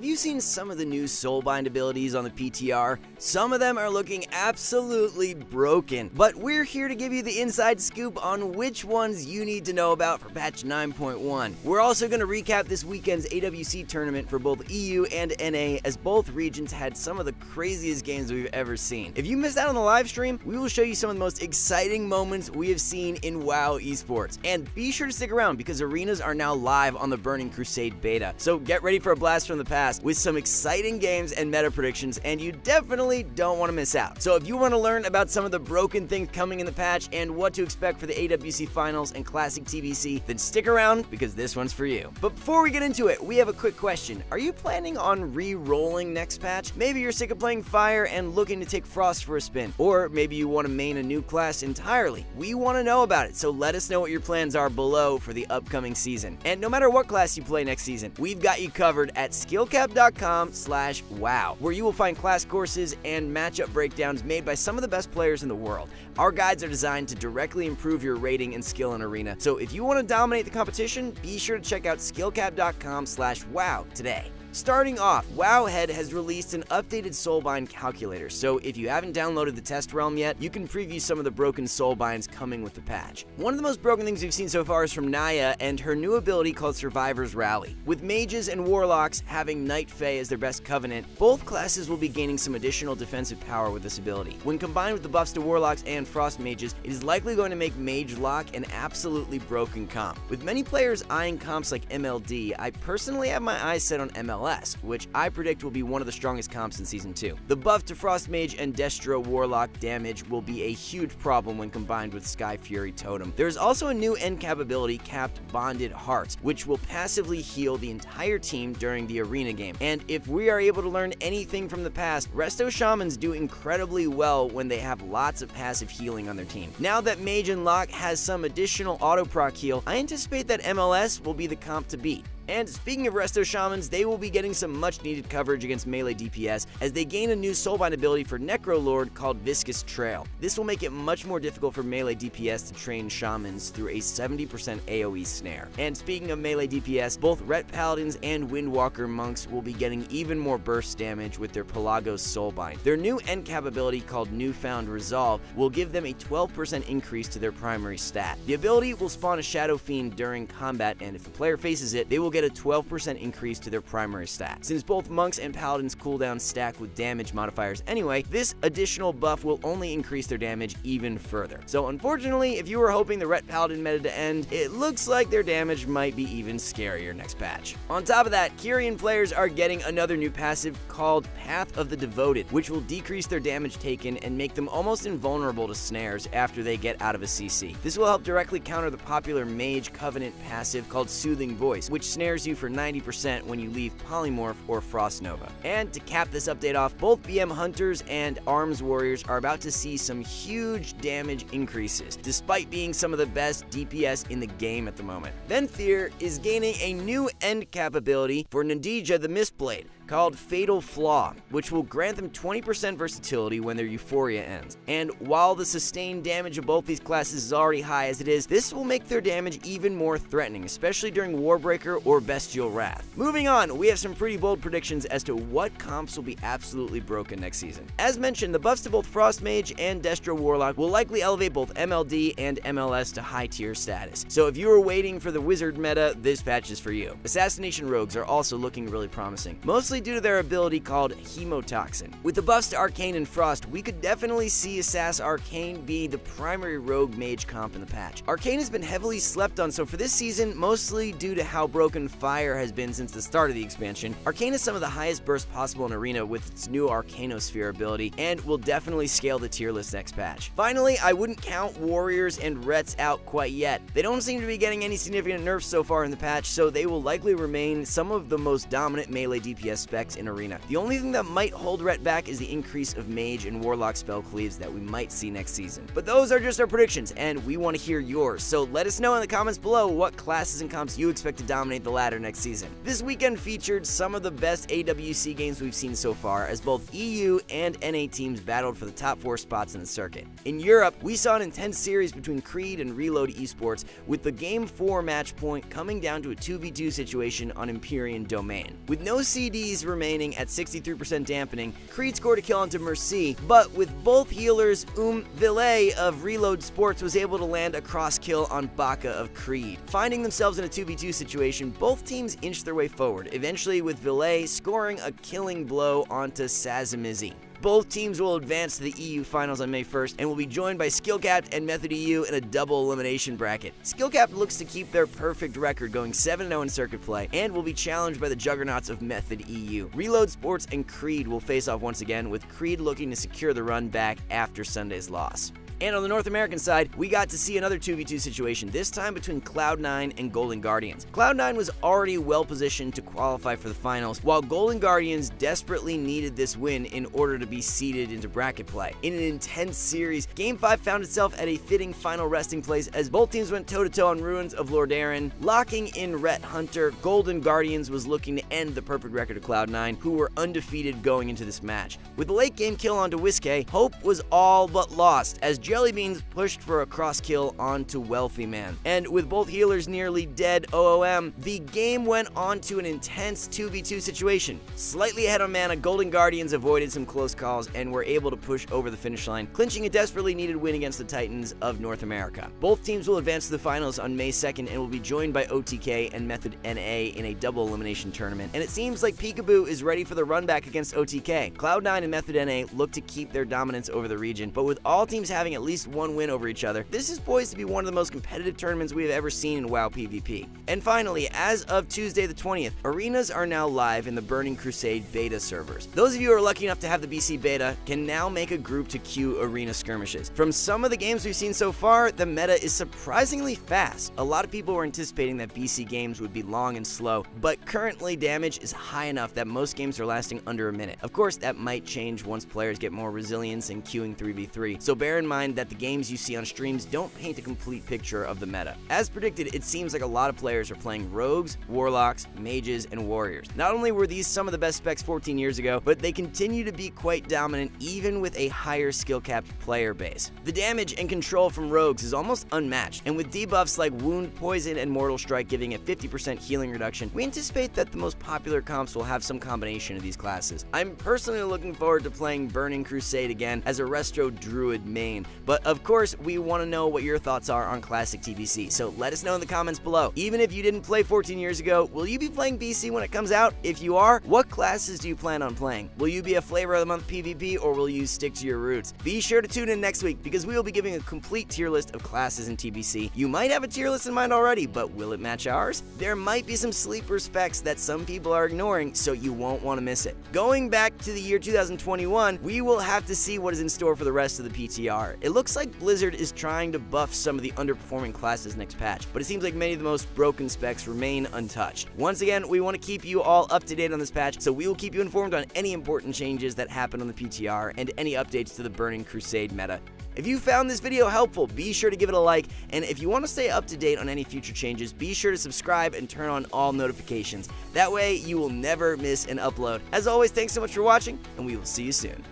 Have you seen some of the new Soulbind abilities on the PTR? Some of them are looking absolutely broken, but we're here to give you the inside scoop on which ones you need to know about for patch 9.1. We're also going to recap this weekend's AWC tournament for both EU and NA as both regions had some of the craziest games we've ever seen. If you missed out on the live stream, we will show you some of the most exciting moments we have seen in WoW esports. And be sure to stick around because arenas are now live on the Burning Crusade beta. So get ready for a blast from the past with some exciting games and meta predictions and you definitely don't want to miss out. So if you want to learn about some of the broken things coming in the patch and what to expect for the AWC Finals and Classic TBC, then stick around because this one's for you. But before we get into it, we have a quick question. Are you planning on re-rolling next patch? Maybe you're sick of playing Fire and looking to take Frost for a spin, or maybe you want to main a new class entirely. We want to know about it, so let us know what your plans are below for the upcoming season. And no matter what class you play next season, we've got you covered at skillcap.com slash wow, where you will find class courses and matchup breakdowns made by some of the best players in the world. Our guides are designed to directly improve your rating and skill in Arena, so if you want to dominate the competition, be sure to check out skillcap.com slash wow today. Starting off, Wowhead has released an updated Soulbind calculator, so if you haven't downloaded the test realm yet, you can preview some of the broken Soulbinds coming with the patch. One of the most broken things we've seen so far is from Niya and her new ability called Survivor's Rally. With mages and warlocks having Night Fae as their best covenant, both classes will be gaining some additional defensive power with this ability. When combined with the buffs to warlocks and frost mages, it is likely going to make Mage Lock an absolutely broken comp. With many players eyeing comps like MLD, I personally have my eyes set on ML MLS, which I predict will be one of the strongest comps in Season 2. The buff to Frost Mage and Destro Warlock damage will be a huge problem when combined with Skyfury Totem. There is also a new end cap ability capped Bonded Hearts, which will passively heal the entire team during the arena game. And if we are able to learn anything from the past, Resto Shamans do incredibly well when they have lots of passive healing on their team. Now that Mage and Lock has some additional auto proc heal, I anticipate that MLS will be the comp to beat. And speaking of Resto Shamans, they will be getting some much needed coverage against melee DPS as they gain a new Soulbind ability for Necro Lord called Viscous Trail. This will make it much more difficult for melee DPS to train Shamans through a 70% AoE snare. And speaking of melee DPS, both Ret Paladins and Windwalker Monks will be getting even more burst damage with their Pelagos Soulbind. Their new end cap ability called Newfound Resolve will give them a 12% increase to their primary stat. The ability will spawn a Shadow Fiend during combat and if the player faces it, they will get get a 12% increase to their primary stat. Since both monks and paladins cooldown stack with damage modifiers anyway, this additional buff will only increase their damage even further. So unfortunately, if you were hoping the Ret Paladin meta to end, it looks like their damage might be even scarier next patch. On top of that, Kyrian players are getting another new passive called Path of the Devoted, which will decrease their damage taken and make them almost invulnerable to snares after they get out of a CC. This will help directly counter the popular Mage Covenant passive called Soothing Voice, which snares you for 90% when you leave Polymorph or Frost Nova. And to cap this update off, both BM Hunters and Arms Warriors are about to see some huge damage increases, despite being some of the best DPS in the game at the moment. Venthyr is gaining a new end cap ability for Nadjia the Mistblade, called Fatal Flaw, which will grant them 20% versatility when their Euphoria ends. And while the sustained damage of both these classes is already high as it is, this will make their damage even more threatening, especially during Warbreaker or Bestial Wrath. Moving on, we have some pretty bold predictions as to what comps will be absolutely broken next season. As mentioned, the buffs to both Frost Mage and Destro Warlock will likely elevate both MLD and MLS to high tier status. So if you are waiting for the Wizard meta, this patch is for you. Assassination Rogues are also looking really promising, mostly due to their ability called Hemotoxin. With the buffs to Arcane and Frost, we could definitely see Assassin Arcane be the primary rogue mage comp in the patch. Arcane has been heavily slept on, so for this season, mostly due to how broken Fire has been since the start of the expansion, Arcane is some of the highest burst possible in Arena with its new Arcanosphere ability, and will definitely scale the tier list next patch. Finally, I wouldn't count Warriors and Rets out quite yet. They don't seem to be getting any significant nerfs so far in the patch, so they will likely remain some of the most dominant melee DPS specs in Arena. The only thing that might hold Ret back is the increase of Mage and Warlock spell cleaves that we might see next season. But those are just our predictions, and we want to hear yours, so let us know in the comments below what classes and comps you expect to dominate the ladder next season. This weekend featured some of the best AWC games we've seen so far, as both EU and NA teams battled for the top four spots in the circuit. In Europe, we saw an intense series between Creed and Reload Esports, with the Game 4 match point coming down to a 2v2 situation on Empyrean Domain. With no CDs Remaining at 63% dampening, Creed scored a kill onto Mercy, but with both healers, Um Ville of Reload Sports was able to land a cross kill on Baka of Creed. Finding themselves in a 2v2 situation, both teams inched their way forward, eventually with Ville scoring a killing blow onto Sazamizi. Both teams will advance to the EU Finals on May 1st and will be joined by Skillcapped and Method EU in a double elimination bracket. Skillcapped looks to keep their perfect record going 7-0 in circuit play and will be challenged by the juggernauts of Method EU. Reload Sports and Creed will face off once again with Creed looking to secure the run back after Sunday's loss. And on the North American side, we got to see another 2v2 situation, this time between Cloud9 and Golden Guardians. Cloud9 was already well positioned to qualify for the finals, while Golden Guardians desperately needed this win in order to be seeded into bracket play. In an intense series, Game 5 found itself at a fitting final resting place as both teams went toe-to-toe on Ruins of Lord Lordaeron. Locking in Ret Hunter, Golden Guardians was looking to end the perfect record of Cloud9, who were undefeated going into this match. With the late game kill onto Whiskey, hope was all but lost as Jellybeans pushed for a cross kill onto Wealthyman. And with both healers nearly dead OOM, the game went on to an intense 2v2 situation. Slightly ahead on mana, Golden Guardians avoided some close calls and were able to push over the finish line, clinching a desperately needed win against the Titans of North America. Both teams will advance to the finals on May 2nd and will be joined by OTK and Method NA in a double elimination tournament. And it seems like Peekaboo is ready for the run back against OTK. Cloud9 and Method NA look to keep their dominance over the region, but with all teams having at least one win over each other, this is poised to be one of the most competitive tournaments we have ever seen in WoW PvP. And finally, as of Tuesday the 20th, arenas are now live in the Burning Crusade beta servers. Those of you who are lucky enough to have the BC beta can now make a group to queue arena skirmishes. From some of the games we've seen so far, the meta is surprisingly fast. A lot of people were anticipating that BC games would be long and slow, but currently damage is high enough that most games are lasting under a minute. Of course, that might change once players get more resilience in queuing 3v3, so bear in mind that the games you see on streams don't paint a complete picture of the meta. As predicted, it seems like a lot of players are playing rogues, warlocks, mages, and warriors. Not only were these some of the best specs 14 years ago, but they continue to be quite dominant even with a higher skill capped player base. The damage and control from rogues is almost unmatched, and with debuffs like Wound, Poison, and Mortal Strike giving a 50% healing reduction, we anticipate that the most popular comps will have some combination of these classes. I'm personally looking forward to playing Burning Crusade again as a Resto Druid main, but of course, we want to know what your thoughts are on Classic TBC, so let us know in the comments below. Even if you didn't play 14 years ago, will you be playing BC when it comes out? If you are, what classes do you plan on playing? Will you be a Flavor of the Month PvP or will you stick to your roots? Be sure to tune in next week because we will be giving a complete tier list of classes in TBC. You might have a tier list in mind already, but will it match ours? There might be some sleeper specs that some people are ignoring, so you won't want to miss it. Going back to the year 2021, we will have to see what is in store for the rest of the PTR. It looks like Blizzard is trying to buff some of the underperforming classes next patch, but it seems like many of the most broken specs remain untouched. Once again, we want to keep you all up to date on this patch, so we will keep you informed on any important changes that happen on the PTR and any updates to the Burning Crusade meta. If you found this video helpful, be sure to give it a like, and if you want to stay up to date on any future changes, be sure to subscribe and turn on all notifications. That way, you will never miss an upload. As always, thanks so much for watching, and we will see you soon.